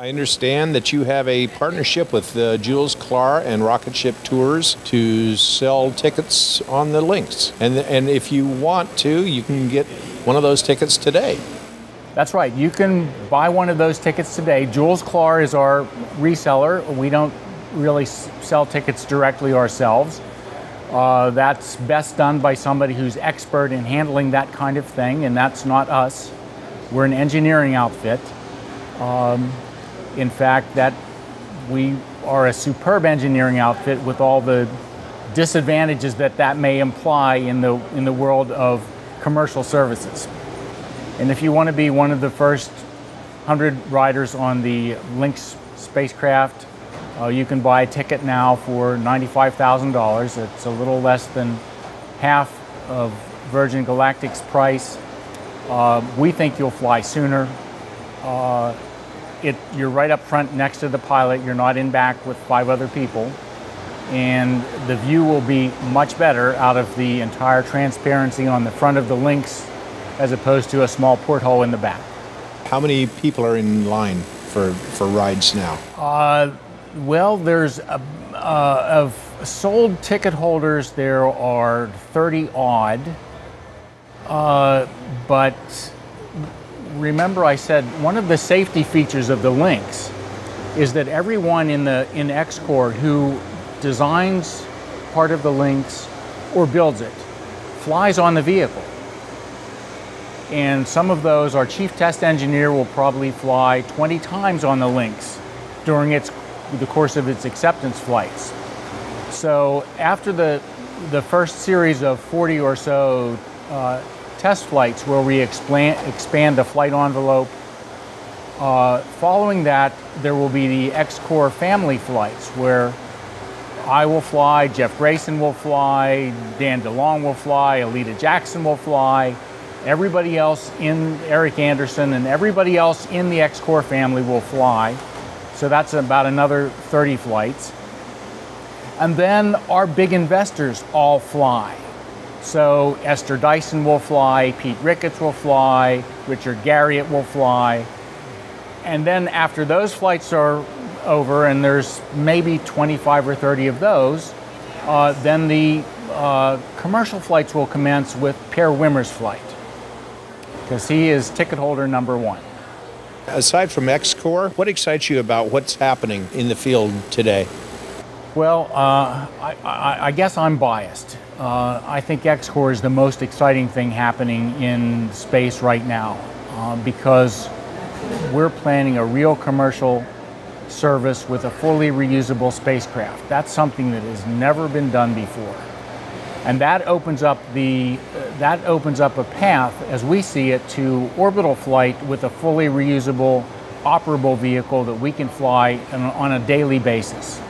I understand that you have a partnership with uh, Jules Klar and Rocket Ship Tours to sell tickets on the Lynx. And, and if you want to, you can get one of those tickets today. That's right. You can buy one of those tickets today. Jules Klar is our reseller. We don't really sell tickets directly ourselves. Uh, that's best done by somebody who's expert in handling that kind of thing, and that's not us. We're an engineering outfit. Um, in fact, that we are a superb engineering outfit with all the disadvantages that that may imply in the in the world of commercial services. And if you want to be one of the first 100 riders on the Lynx spacecraft, uh, you can buy a ticket now for $95,000. It's a little less than half of Virgin Galactic's price. Uh, we think you'll fly sooner. Uh, it, you're right up front next to the pilot. You're not in back with five other people. And the view will be much better out of the entire transparency on the front of the Lynx as opposed to a small porthole in the back. How many people are in line for, for rides now? Uh, well, there's a, uh, of sold ticket holders, there are 30 odd. Uh, but remember, I said one of the safety features of the Lynx is that everyone in the in XCOR who designs part of the Lynx or builds it flies on the vehicle and some of those, our chief test engineer will probably fly 20 times on the Lynx during its, the course of its acceptance flights. So after the, the first series of 40 or so uh, test flights where we expand, expand the flight envelope, uh, following that, there will be the XCOR family flights where I will fly, Jeff Greason will fly, Dan DeLong will fly, Aleta Jackson will fly, Everybody else in Eric Anderson and everybody else in the XCOR family will fly. So that's about another 30 flights. And then our big investors all fly. So Esther Dyson will fly, Pete Ricketts will fly, Richard Garriott will fly. And then after those flights are over, and there's maybe 25 or 30 of those, uh, then the uh, commercial flights will commence with Per Wimmer's flight because he is ticket holder number one. Aside from XCOR, what excites you about what's happening in the field today? Well, uh, I, I, I, guess I'm biased. Uh, I think XCOR is the most exciting thing happening in space right now uh, because we're planning a real commercial service with a fully reusable spacecraft. That's something that has never been done before. And that opens up the that opens up a path, as we see it, to orbital flight with a fully reusable, operable vehicle that we can fly on a daily basis.